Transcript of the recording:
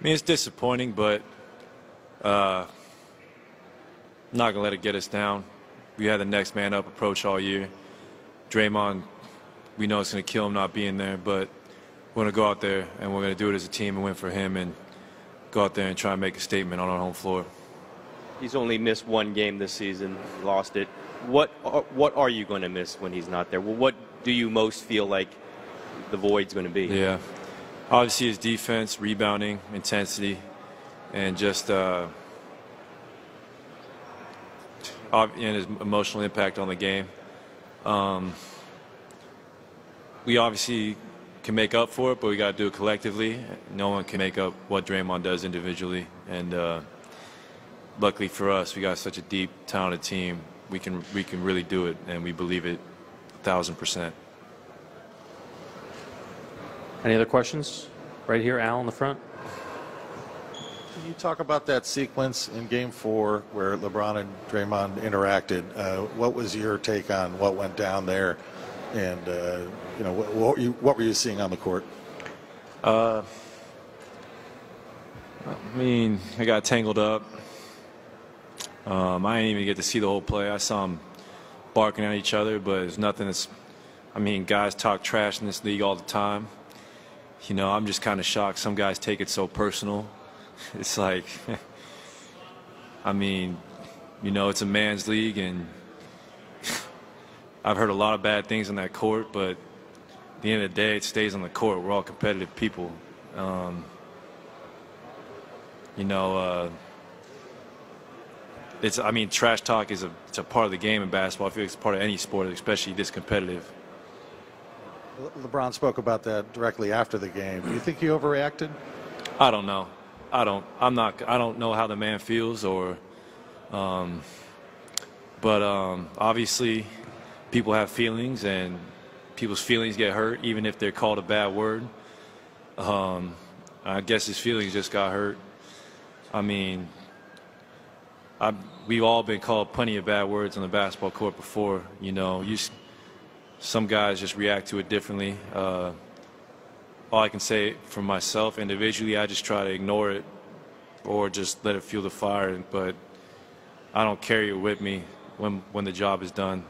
I mean, it's disappointing, but uh, I'm not gonna let it get us down. We had the next man up approach all year. Draymond, we know it's gonna kill him not being there, but we're gonna go out there and we're gonna do it as a team and win for him and go out there and try and make a statement on our home floor. He's only missed one game this season, lost it. What are, what are you going to miss when he's not there? Well, what do you most feel like the void's going to be? Yeah, obviously his defense, rebounding, intensity, and just uh, and his emotional impact on the game. Um, we obviously can make up for it, but we got to do it collectively. No one can make up what Draymond does individually, and uh, luckily for us, we got such a deep, talented team. We can we can really do it, and we believe it, a thousand percent. Any other questions? Right here, Al in the front. Can you talk about that sequence in Game Four where LeBron and Draymond interacted? Uh, what was your take on what went down there, and uh, you know what, what, were you, what were you seeing on the court? Uh, I mean, I got tangled up. Um, I didn't even get to see the whole play. I saw them barking at each other, but it's nothing that's. I mean, guys talk trash in this league all the time. You know, I'm just kind of shocked. Some guys take it so personal. It's like, I mean, you know, it's a man's league, and I've heard a lot of bad things on that court, but at the end of the day, it stays on the court. We're all competitive people. Um, you know, uh, it's. I mean, trash talk is a it's a part of the game in basketball. I feel it's part of any sport, especially this competitive. Le- LeBron spoke about that directly after the game. Do you think he overreacted? I don't know. I don't. I'm not. I don't know how the man feels, or. Um, but um, obviously, people have feelings, and people's feelings get hurt, even if they're called a bad word. Um, I guess his feelings just got hurt. I mean, I, we've all been called plenty of bad words on the basketball court before. You know, you, some guys just react to it differently. Uh, all I can say for myself individually, I just try to ignore it or just let it fuel the fire. But I don't carry it with me when when the job is done.